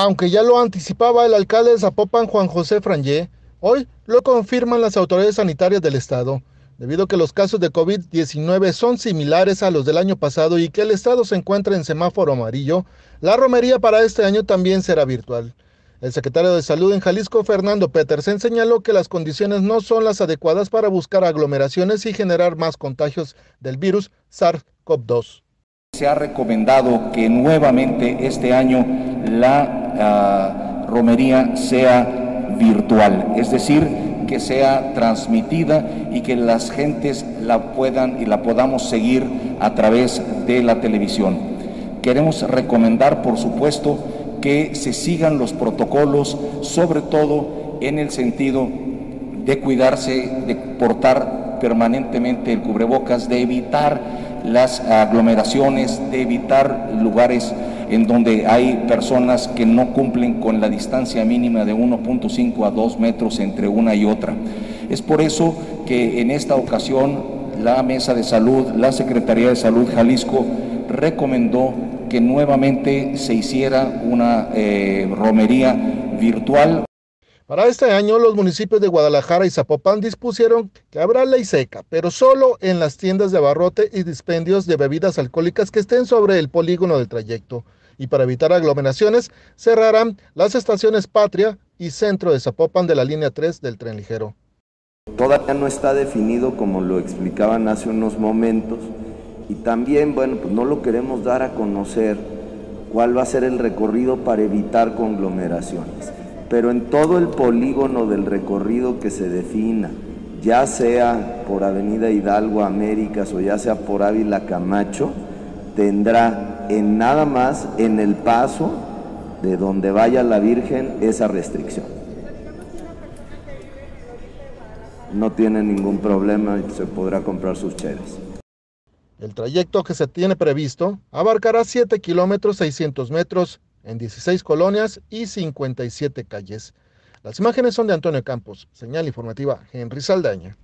Aunque ya lo anticipaba el alcalde de Zapopan, Juan José Frangé, hoy lo confirman las autoridades sanitarias del estado, debido a que los casos de COVID-19 son similares a los del año pasado y que el estado se encuentra en semáforo amarillo, la romería para este año también será virtual. El secretario de Salud en Jalisco, Fernando Petersen, señaló que las condiciones no son las adecuadas para buscar aglomeraciones y generar más contagios del virus SARS-CoV-2. Se ha recomendado que nuevamente este año la uh, romería sea virtual, es decir, que sea transmitida y que las gentes la puedan y la podamos seguir a través de la televisión. Queremos recomendar, por supuesto, que se sigan los protocolos, sobre todo en el sentido de cuidarse, de portar permanentemente el cubrebocas, de evitar las aglomeraciones, de evitar lugares en donde hay personas que no cumplen con la distancia mínima de 1.5 a 2 metros entre una y otra. Es por eso que en esta ocasión la Mesa de Salud, la Secretaría de Salud Jalisco recomendó que nuevamente se hiciera una eh, romería virtual. Para este año, los municipios de Guadalajara y Zapopan dispusieron que habrá ley seca, pero solo en las tiendas de abarrote y dispendios de bebidas alcohólicas que estén sobre el polígono del trayecto. Y para evitar aglomeraciones, cerrarán las estaciones Patria y Centro de Zapopan de la línea 3 del tren ligero. Todavía no está definido, como lo explicaban hace unos momentos, y también, bueno, pues no lo queremos dar a conocer cuál va a ser el recorrido para evitar conglomeraciones. Pero en todo el polígono del recorrido que se defina, ya sea por Avenida Hidalgo Américas o ya sea por Ávila Camacho, tendrá en nada más en el paso de donde vaya la Virgen esa restricción. No tiene ningún problema y se podrá comprar sus cheres. El trayecto que se tiene previsto abarcará 7 kilómetros 600 metros en 16 colonias y 57 calles. Las imágenes son de Antonio Campos. Señal informativa Henry Saldaña.